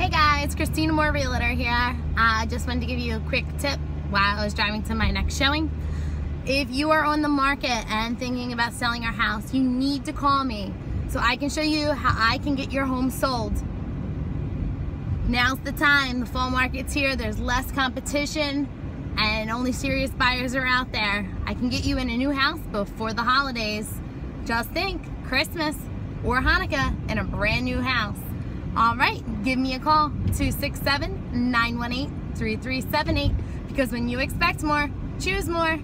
Hey guys, Kristina Moore Realtor here. I uh, just wanted to give you a quick tip while I was driving to my next showing. If you are on the market and thinking about selling your house, you need to call me so I can show you how I can get your home sold. Now's the time. The fall market's here. There's less competition and only serious buyers are out there. I can get you in a new house before the holidays. Just think, Christmas or Hanukkah in a brand new house. All right, give me a call, 267-918-3378, because when you expect more, choose more.